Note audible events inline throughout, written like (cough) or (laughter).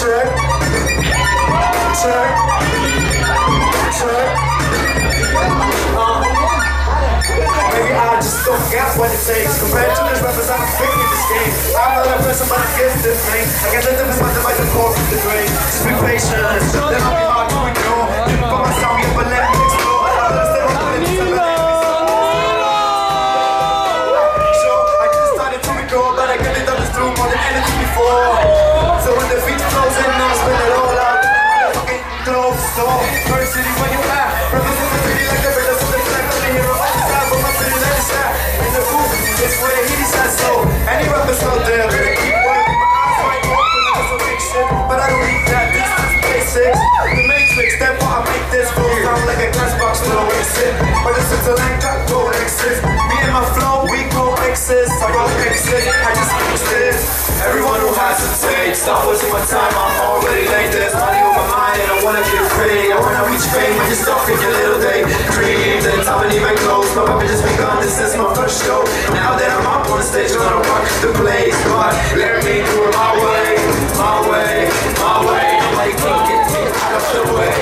check, check, check. Uh, maybe I just don't got what it takes. Compared to these rappers, I'm big in this game. I'm not a person, but I get this thing. I get the difference, but the mic is the grave. Just be patient, stop wasting my time. I'm already late. There's money on my mind, and I wanna get free. I wanna reach fame when you're stuck in your little day. Dreams, and time ain't even close. My weapon just begun. This is my first show. Now that I'm up on the stage, I'm gonna rock the place. But let me do it my way, my way, my way. Nobody can get me out of the way.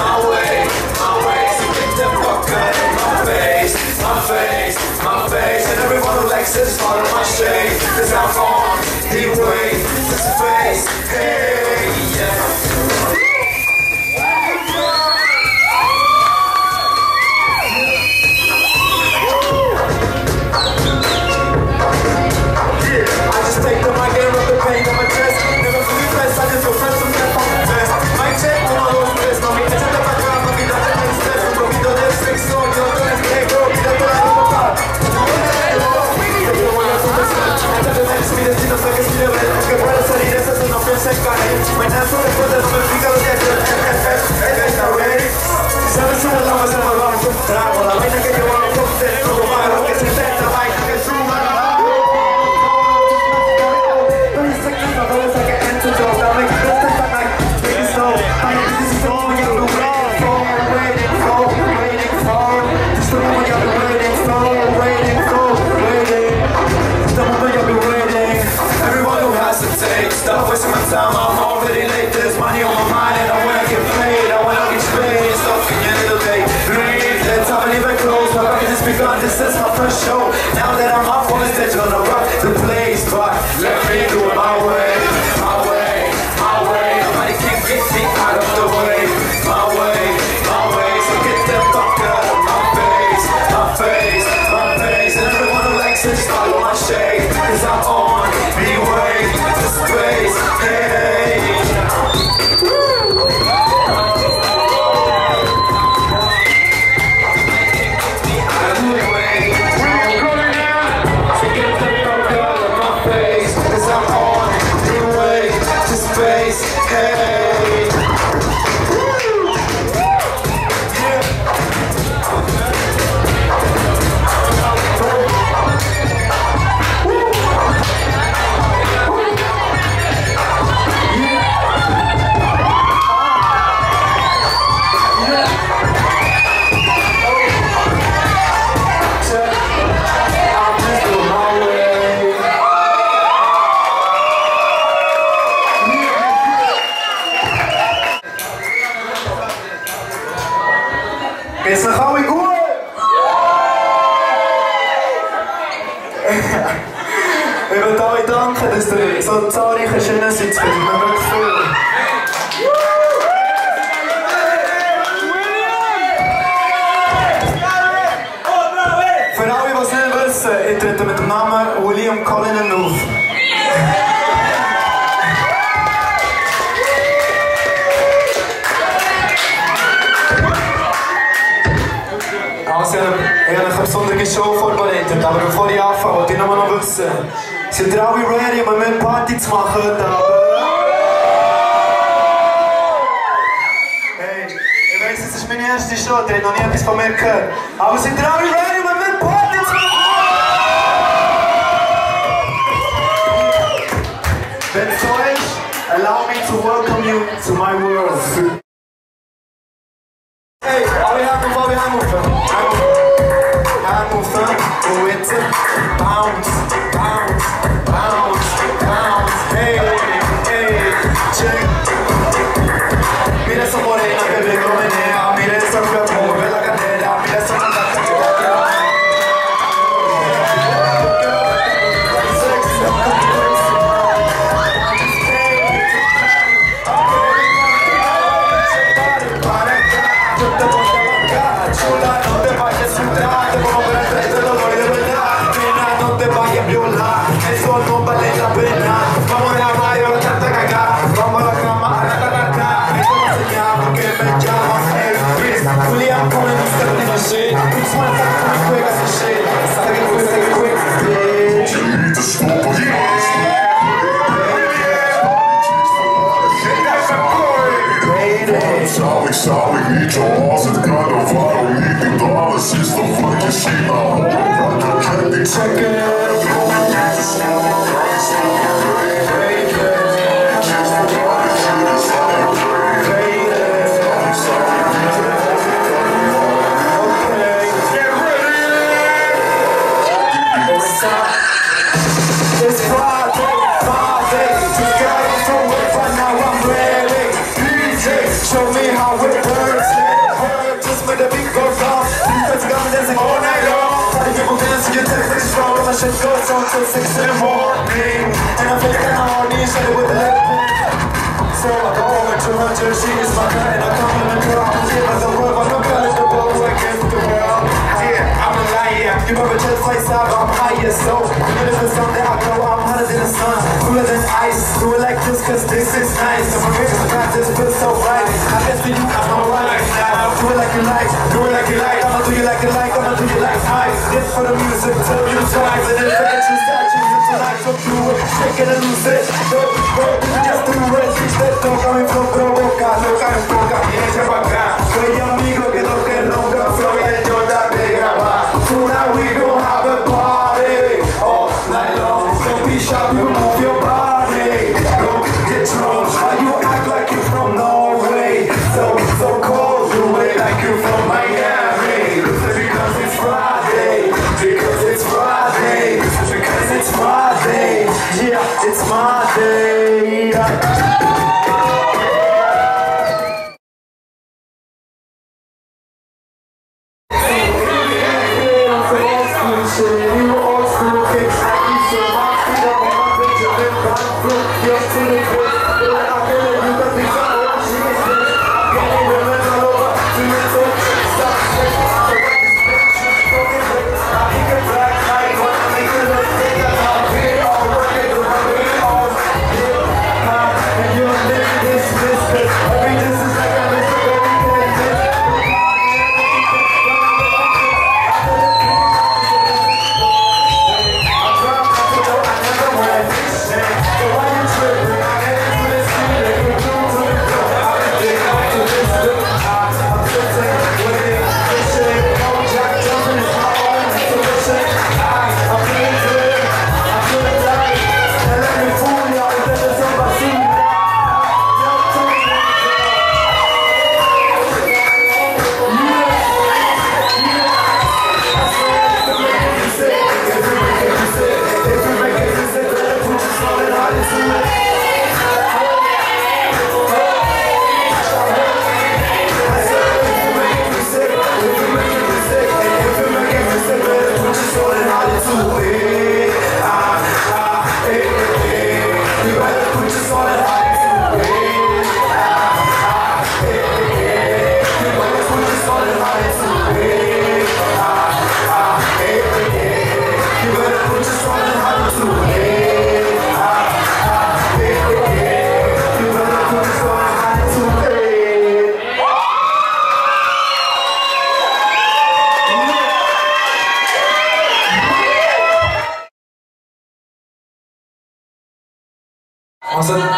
My way, my way. So get the fuck out of my face, my face, my face. And everyone who likes this, follow my shade. I'm already late. There's money on my mind and I wanna get paid. I wanna get paid, stop the end of the day. Breathe, let time ain't even close My just begun, this is my first show. Now that I'm off on the stage, gonna rock the place. But let me do it my way, my way, my way. Nobody can get me out of the way. My way, my way. So get the fuck out of my face. My face, my face. And everyone who likes it, just follow my Cause I'm on Is er gewoon goed? (laughs) We bedanken uns, dass ihr so zahlreiche ik Sitze het is wissen, sind ihr alle ready, um mit Party zu machen heute Abend? Hey, ich weiss, es ist meine erste Show, ihr habt noch nie etwas von mir gehört. Aber sind ihr alle ready, um mit Party zu machen? Wenn es so ist, allow me to welcome you to my world. Hey, alle Hände mal wie Hände Hände Mas I'm a a to I'm higher So, if it's something I go, I'm hotter than the sun Cooler than ice Do it like this this is nice my rings and this feels so right I guess for you, I'm now Do it like you like, do it like you like I'ma do you like you like, I'ma do you like ice This for the music, till you twice And if it gets you tonight, so do it, shake it lose it.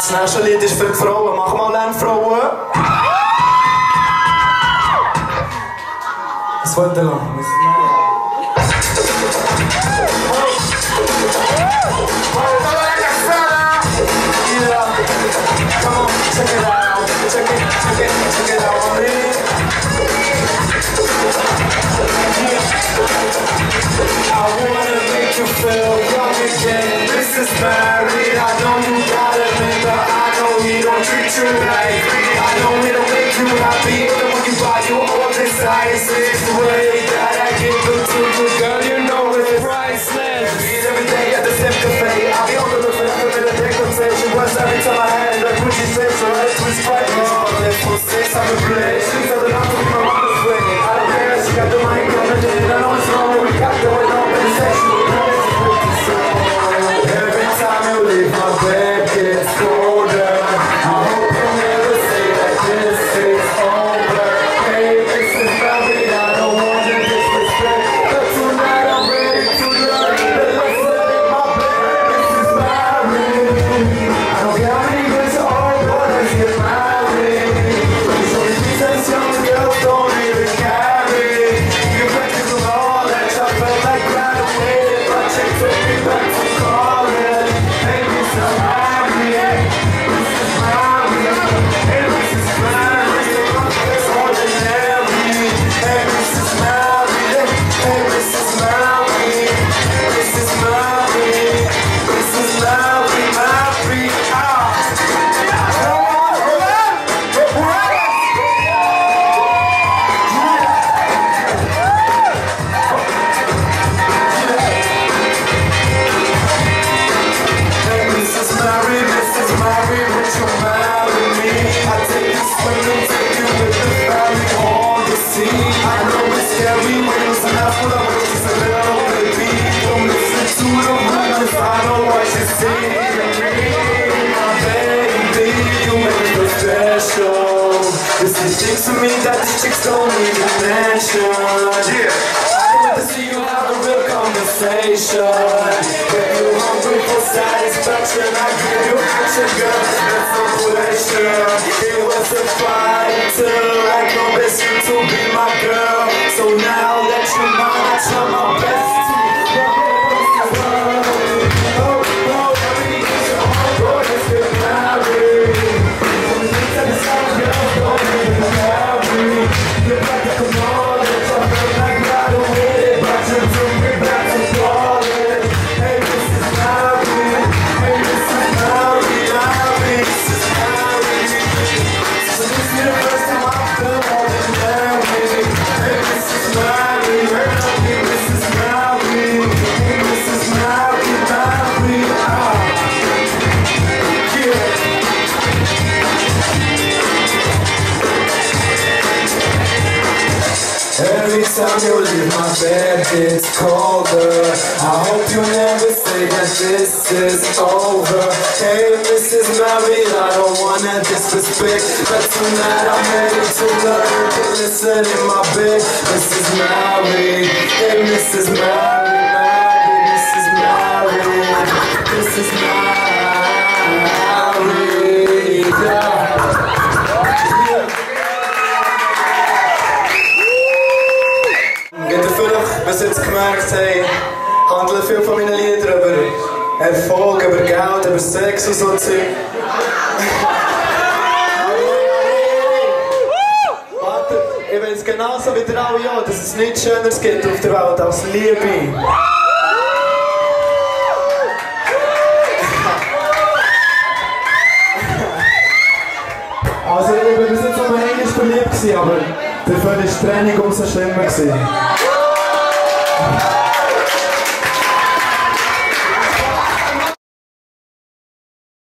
Als het snelste lied is voor vrouwen, mag maar alleen vrouwen. Dat is wat te lang. Yeah, come on, check it out, check it, check it, check it out on me. I wanna make you feel young again. This is married. I know you right. I know he don't make you happy. The one you buy you all this ice is the way that I give it to you, girl. You know it's priceless. Meet every day at the same cafe. I'll be on the look for a minute conversation. Was every time I had a Gucci face or a twist right. Oh, let's go six. I'm a play. To me that these chicks don't need attention. Yeah. I want to see you have a real conversation. If you hungry for satisfaction, I give you action, girl. That's no question. It was a fight until I convinced you to be my girl. So now that you're mine, I try my best Time you leave my bed, it's colder. I hope you never say that this is over. Hey, Mrs. Mary, I don't wanna disrespect, but tonight I'm ready to learn to listen in my bed. Mrs. Mary, hey, Mrs. Mary, viele von meinen Liedern über Erfolg, über Geld, über Sex und so Zeug. Warte, ich weiß genauso wie ihr alle ja, dass es nichts Schöneres gibt auf der Welt als Liebe. Also ich bin bis jetzt nur einmal verliebt aber dafür war die Trennung umso schlimmer.